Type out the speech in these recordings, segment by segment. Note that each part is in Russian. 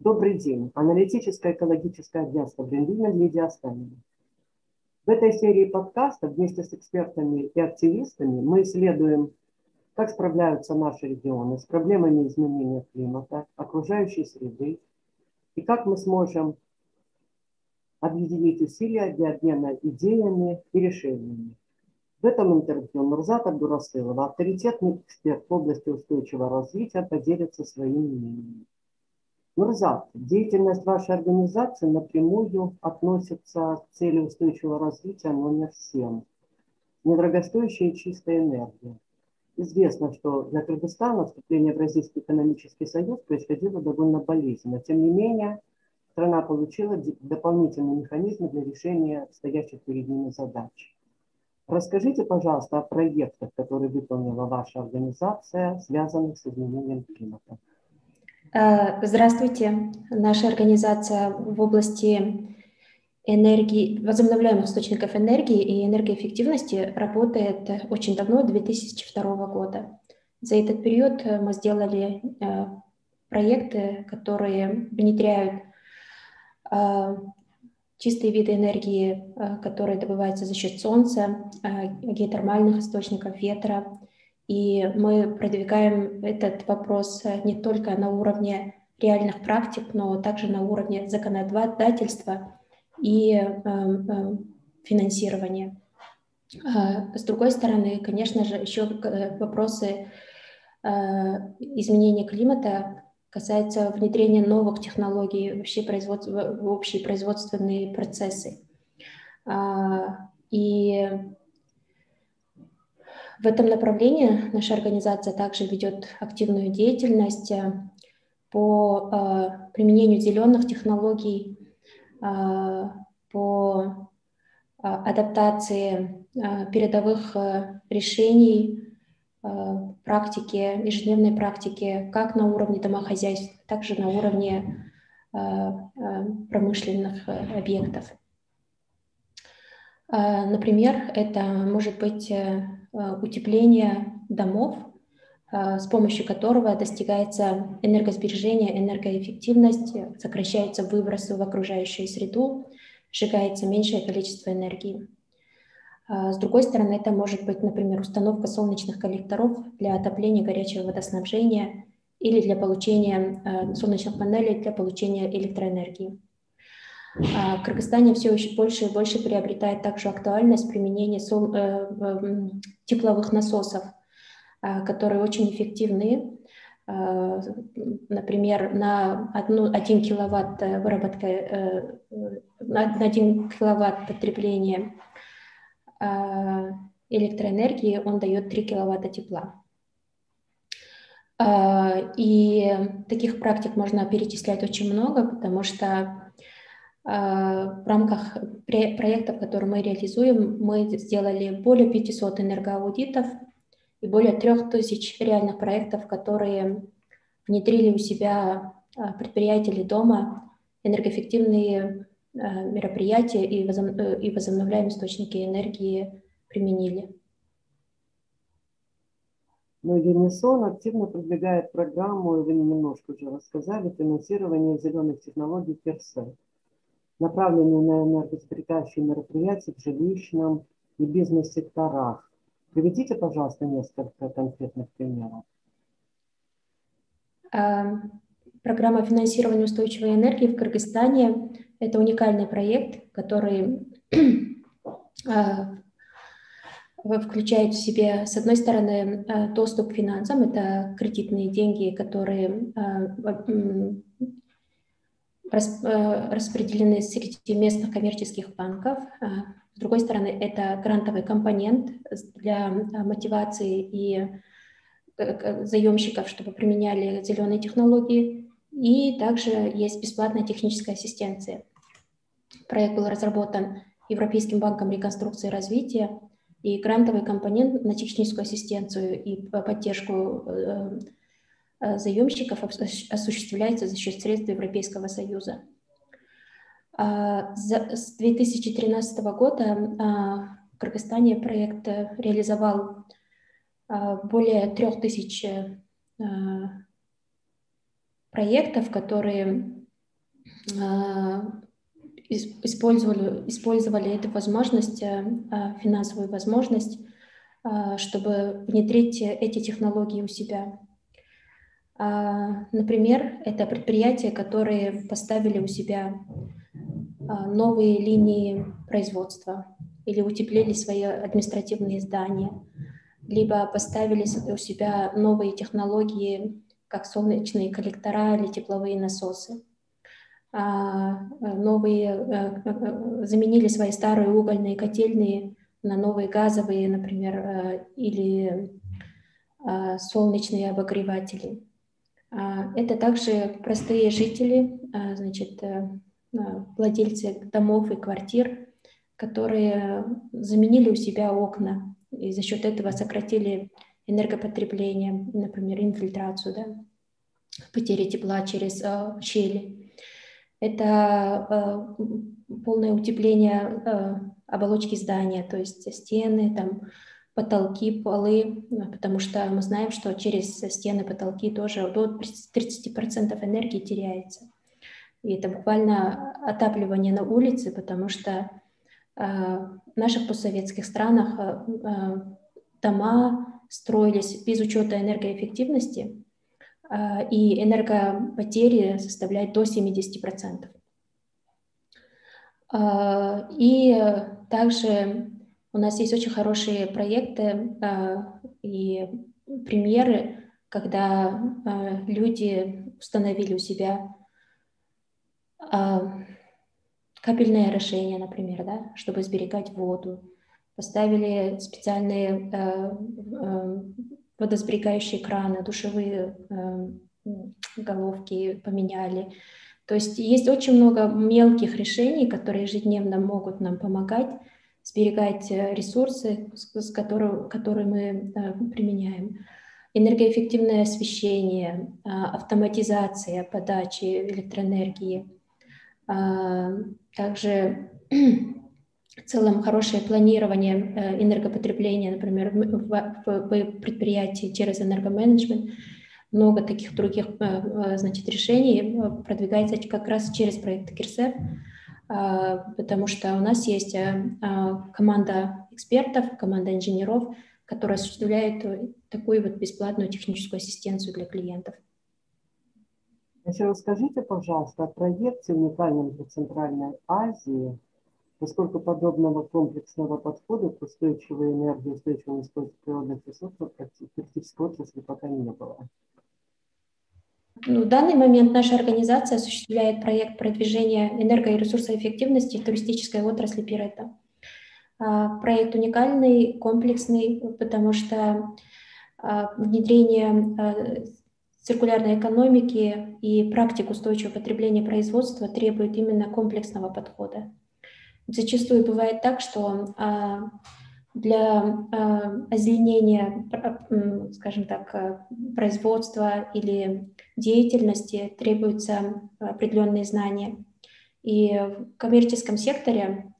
Добрый день. Аналитическое экологическое агентство Гринвина Лидия Останина. В этой серии подкастов вместе с экспертами и активистами мы исследуем, как справляются наши регионы с проблемами изменения климата, окружающей среды, и как мы сможем объединить усилия для обмена идеями и решениями. В этом интервью Нурзат Абдурасылова, авторитетный эксперт в области устойчивого развития, поделится своим мнением. Нурзат, деятельность вашей организации напрямую относится к цели устойчивого развития номер 7 – недорогостоящая и чистая энергия. Известно, что для Кыргызстана вступление в Российский экономический союз происходило довольно болезненно. Тем не менее, страна получила дополнительные механизмы для решения стоящих перед ними задач. Расскажите, пожалуйста, о проектах, которые выполнила ваша организация, связанных с изменением климата. Э, здравствуйте. Наша организация в области энергии, возобновляемых источников энергии и энергоэффективности работает очень давно, 2002 года. За этот период мы сделали э, проекты, которые внедряют э, чистые виды энергии, которые добываются за счет солнца, геотермальных источников ветра, и мы продвигаем этот вопрос э, не только на уровне реальных практик, но также на уровне законодательства и э, э, финансирования. А, с другой стороны, конечно же, еще вопросы изменения климата касаются внедрения новых технологий в общие производственные процессы. А, и в этом направлении наша организация также ведет активную деятельность э, по э, применению зеленых технологий, э, по адаптации передовых решений практики, ежедневной практики, как на уровне домохозяйств, также на уровне промышленных объектов. Например, это может быть Э, утепления домов, э, с помощью которого достигается энергосбережение, энергоэффективность, сокращаются выбросы в окружающую среду, сжигается меньшее количество энергии. Э, с другой стороны, это может быть, например, установка солнечных коллекторов для отопления горячего водоснабжения или для получения солнечных панелей для получения электроэнергии. А в Кыргызстане все еще больше и больше приобретает также актуальность применение сол, э, тепловых насосов, э, которые очень эффективны. Э, например, на одну, 1 киловатт выработка, э, на 1 киловатт потребления э, электроэнергии он дает 3 киловатта тепла. Э, и таких практик можно перечислять очень много, потому что а, в рамках проектов, которые мы реализуем, мы сделали более 500 энергоаудитов и более 3000 реальных проектов, которые внедрили у себя а, предприятия или дома энергоэффективные а, мероприятия и э, возобновляемые источники энергии применили. Но Юнисон активно продвигает программу, и вы немножко уже рассказали, финансирование зеленых технологий КЕРСЕ направленные на энергосберегающие мероприятия в жилищном и бизнес-секторах. Приведите, пожалуйста, несколько конкретных примеров. Эм, программа финансирования устойчивой энергии в Кыргызстане – это уникальный проект, который э, включает в себе, с одной стороны, э, доступ к финансам, это кредитные деньги, которые распределены среди местных коммерческих банков. А, с другой стороны, это грантовый компонент для а, мотивации и э, заемщиков, чтобы применяли зеленые технологии. И также есть бесплатная техническая ассистенция. Проект был разработан Европейским банком реконструкции и развития, и грантовый компонент на техническую ассистенцию и поддержку э, Э, заемщиков осуществляется за счет средств Европейского Союза. А, с 2013 года а, в Кыргызстане проект реализовал а, более трех тысяч проектов, которые использовали, использовали эту возможность, финансовую возможность, чтобы внедрить эти технологии у себя. Например, это предприятия, которые поставили у себя новые линии производства или утеплили свои административные здания, либо поставили у себя новые технологии, как солнечные коллектора или тепловые насосы. А, новые, э, э, заменили свои старые угольные котельные на новые газовые, например, э, или солнечные обогреватели. А, это также простые жители, значит, владельцы домов и квартир, которые заменили у себя окна и за счет этого сократили энергопотребление, например, инфильтрацию, да, потери тепла через э, щели. Это э, полное утепление э, оболочки здания, то есть стены, там, потолки, полы, потому что мы знаем, что через стены, потолки тоже до 30% энергии теряется. И это буквально отапливание на улице, потому что э, в наших постсоветских странах э, э, дома строились без учета энергоэффективности, и энергопотери составляют до 70%. И также у нас есть очень хорошие проекты и примеры, когда люди установили у себя а, капельное орошение, например, да, чтобы сберегать воду. Поставили специальные э, э, водосберегающие краны, душевые э, головки поменяли. То есть есть очень много мелких решений, которые ежедневно могут нам помогать сберегать ресурсы, с которым, которые мы применяем. Энергоэффективное освещение, автоматизация подачи электроэнергии – также в целом хорошее планирование э, энергопотребления, например, в предприятии через энергоменеджмент, много таких других э, э, значит, решений продвигается как раз через проект Кирсев, а, потому что у нас есть команда экспертов, команда инженеров, которая осуществляет такую вот бесплатную техническую ассистенцию для клиентов. Еще расскажите, пожалуйста, о проекте уникальном для Центральной Азии, поскольку подобного комплексного подхода к устойчивой энергии, устойчивому использованию природных ресурсов практически отрасли пока не было. Ну, в данный момент наша организация осуществляет проект продвижения энерго- и ресурсоэффективности в туристической отрасли Пирета. А, проект уникальный, комплексный, потому что а, внедрение а, циркулярной экономики и практик устойчивого потребления производства требует именно комплексного подхода. Зачастую бывает так, что для а, озеленения, скажем так, производства или деятельности требуются определенные знания. И в коммерческом секторе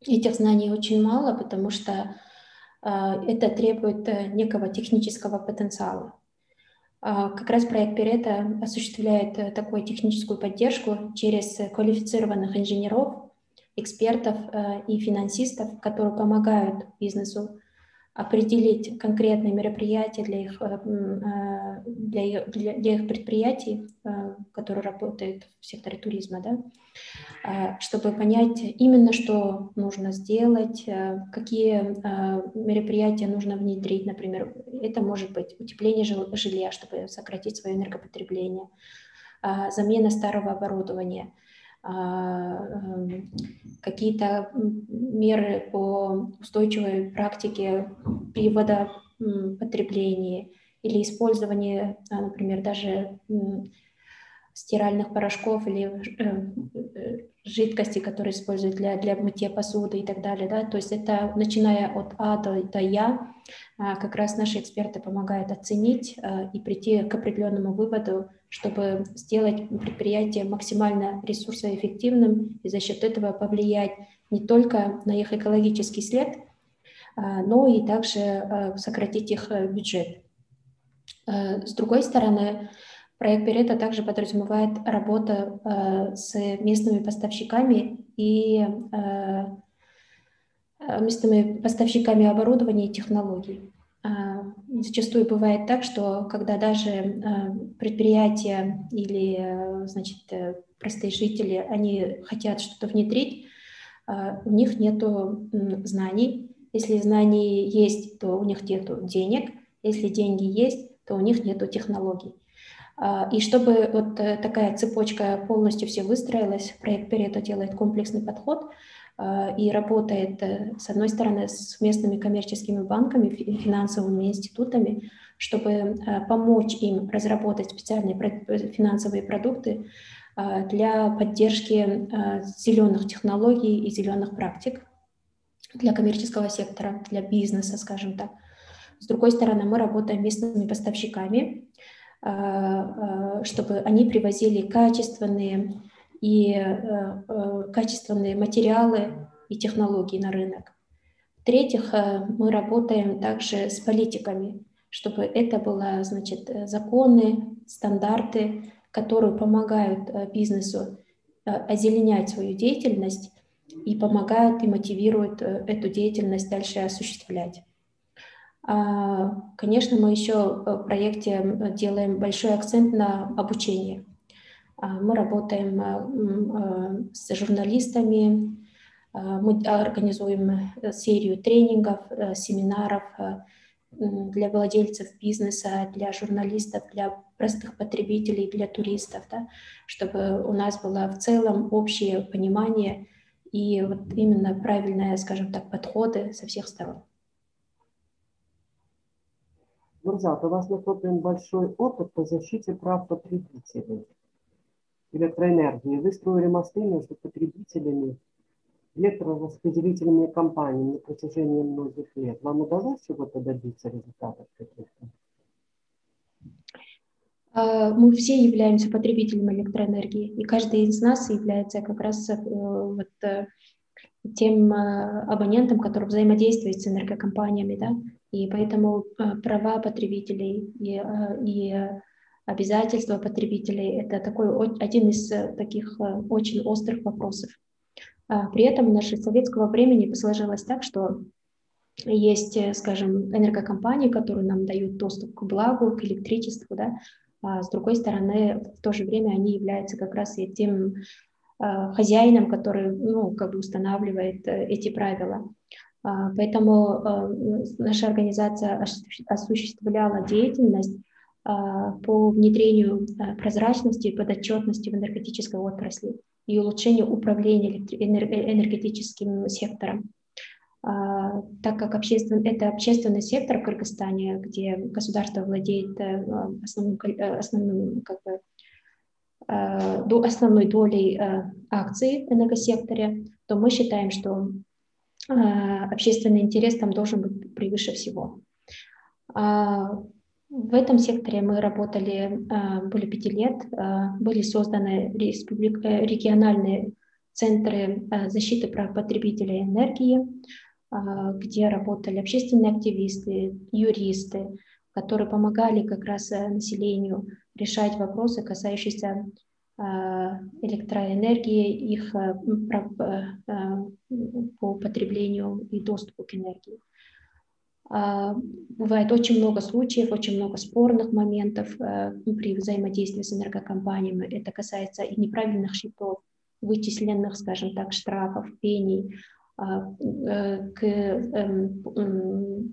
этих знаний очень мало, потому что а, это требует э, некого технического потенциала. А, как раз проект Перета осуществляет э, такую техническую поддержку через квалифицированных инженеров, экспертов э, и финансистов, которые помогают бизнесу определить конкретные мероприятия для их, э, для, для, для их предприятий, которые работают в секторе туризма, да, чтобы понять именно, что нужно сделать, какие мероприятия нужно внедрить, например, это может быть утепление жилья, чтобы сократить свое энергопотребление, замена старого оборудования – какие-то меры по устойчивой практике привода потребления или использование, а, например, даже стиральных порошков или э, э, жидкости, которые используют для, для мытья посуды и так далее. Да? То есть это начиная от А до, до Я, а, как раз наши эксперты помогают оценить и прийти к определенному выводу, чтобы сделать предприятие максимально ресурсоэффективным и за счет этого повлиять не только на их экологический след, а, но и также сократить их э, бюджет. Э, с другой стороны, Проект Перета также подразумевает работу с местными поставщиками и местными поставщиками оборудования и технологий. Зачастую бывает так, что когда даже предприятия или значит, простые жители, они хотят что-то внедрить, у них нет знаний. Если знаний есть, то у них нет денег. Если деньги есть, то у них нет технологий. И чтобы вот э, такая цепочка полностью все выстроилась, проект Перето делает комплексный подход и работает, э, с одной стороны, с местными коммерческими банками, финансовыми институтами, чтобы э, помочь им разработать специальные финансовые продукты, а, для поддержки а, зеленых технологий и зеленых практик для коммерческого сектора, для бизнеса, скажем так. С другой стороны, мы работаем местными поставщиками, а, чтобы они привозили качественные и качественные материалы и технологии на рынок. В-третьих, мы работаем также с политиками, чтобы это было, значит, законы, стандарты, которые помогают э, бизнесу э, озеленять свою деятельность и помогают и мотивируют э, эту деятельность дальше осуществлять. А, конечно, мы еще в проекте делаем большой акцент на обучение. А, мы работаем с журналистами, мы организуем серию тренингов, семинаров для владельцев бизнеса, для журналистов, для простых потребителей, для туристов, да, чтобы у нас было в целом общее понимание и вот именно правильные, скажем так, подходы со всех сторон. Нурзат, у вас накоплен большой опыт по защите прав потребителей электроэнергии. Вы строили мосты между потребителями электрораспределительными компаниями на протяжении многих лет. Вам удалось чего-то добиться результатов каких-то? А, мы все являемся потребителем электроэнергии, и каждый из нас является как раз э, вот э, тем э, абонентом, который взаимодействует с энергокомпаниями, да, и поэтому права потребителей и, и обязательства потребителей – это такой один из таких очень острых вопросов. А при этом в нашей советского времени сложилось так, что есть, скажем, энергокомпании, которые нам дают доступ к благу, к электричеству, да, а с другой стороны, в то же время они являются как раз и тем хозяином, который ну, как бы устанавливает э, эти правила. А, поэтому а, наша организация осуществляла деятельность по внедрению прозрачности и подотчетности в энергетической отрасли и улучшению управления энергетическим сектором. А, так как обществен, это общественный сектор в Кыргызстане, где государство владеет э, основным, э, основным как бы, э, основной долей акций в энергосекторе, то мы считаем, что общественный интерес там должен быть превыше всего. А, в этом секторе мы работали более пяти лет, были созданы региональные центры защиты прав потребителей энергии, где работали общественные активисты, юристы, которые помогали как раз э, населению решать вопросы, касающиеся а, электроэнергии, их э, э, по потреблению и доступу к энергии. А, бывает очень много случаев, очень много спорных моментов при взаимодействии с энергокомпаниями. Это касается и неправильных счетов, вычисленных, скажем так, штрафов, пений, э, к эм,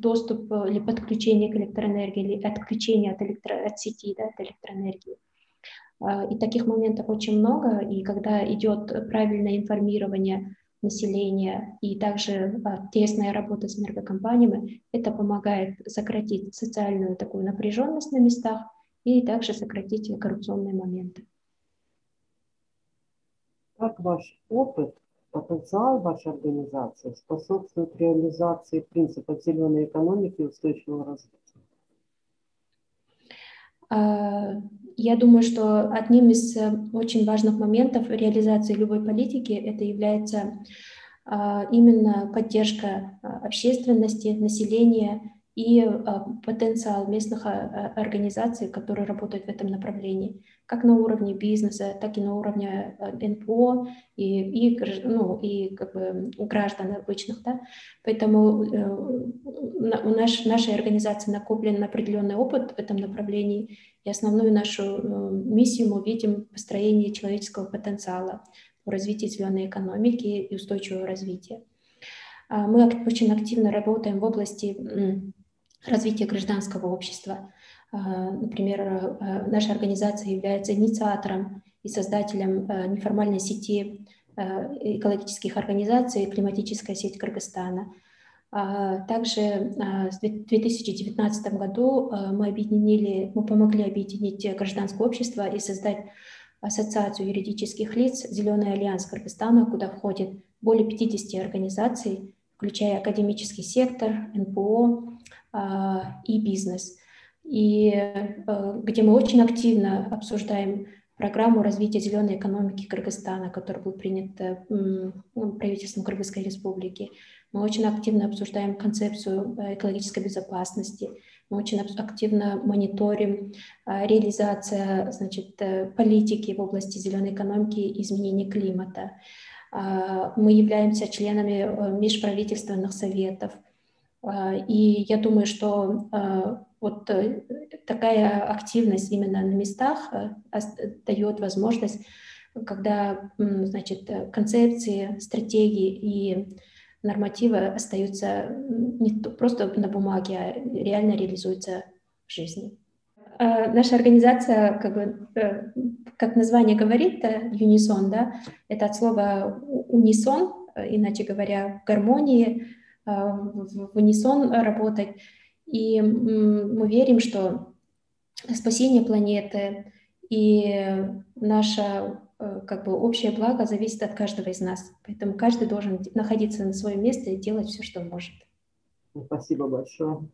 доступу или подключению к электроэнергии, или отключению от, электро, от сети, да, от электроэнергии. А, и таких моментов очень много, и когда идет правильное информирование населения и также а, тесная работа с энергокомпаниями, это помогает сократить социальную такую напряженность на местах и также сократить коррупционные моменты. Как ваш опыт потенциал вашей организации способствует реализации принципов зеленой экономики и устойчивого развития? А, я думаю, что одним из э, очень важных моментов реализации любой политики это является а, именно поддержка а, общественности, населения и потенциал местных организаций, которые работают в этом направлении, как на уровне бизнеса, так и на уровне НПО и, и, ну, и как бы граждан обычных. Да? Поэтому э, у наш, нашей организации накоплен определенный опыт в этом направлении, и основную нашу э, миссию мы видим в построении человеческого потенциала, в развитии зеленой экономики и устойчивого развития. А мы очень активно работаем в области развития гражданского общества. А, например, э, наша организация является инициатором и создателем э, неформальной сети экологических организаций «Климатическая сеть Кыргызстана», также в 2019 году мы объединили, мы помогли объединить гражданское общество и создать ассоциацию юридических лиц «Зеленый альянс Кыргызстана», куда входит более 50 организаций, включая академический сектор, НПО и бизнес. И где мы очень активно обсуждаем программу развития зеленой экономики Кыргызстана, который был принят э, правительством Кыргызской республики. Мы очень активно обсуждаем концепцию э, экологической безопасности. Мы очень активно мониторим э, реализация значит, э, политики в области зеленой экономики и изменения климата. Мы являемся членами межправительственных советов. И я думаю, что вот такая активность именно на местах дает возможность, когда значит, концепции, стратегии и нормативы остаются не просто на бумаге, а реально реализуются в жизни. А наша организация, как, бы, э, как название говорит, юнисон, да, это от слова унисон, иначе говоря, гармонии, а, в унисон работать. И мы верим, что спасение планеты и наша Э, как бы общее благо зависит от каждого из нас. Поэтому каждый должен находиться на своем месте и делать все, что может. Спасибо большое.